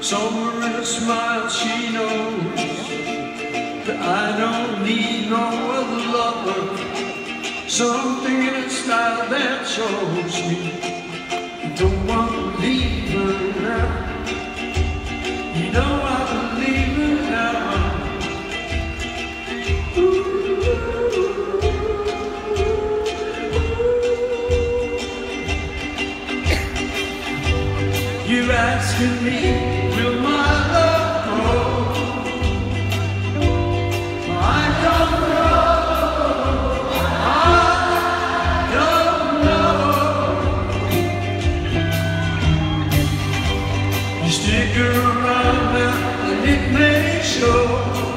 Somewhere in a smile she knows that I don't need no other lover. Something in her style that shows me You're asking me, will my love grow? I don't know. I don't know. You stick around and it may show.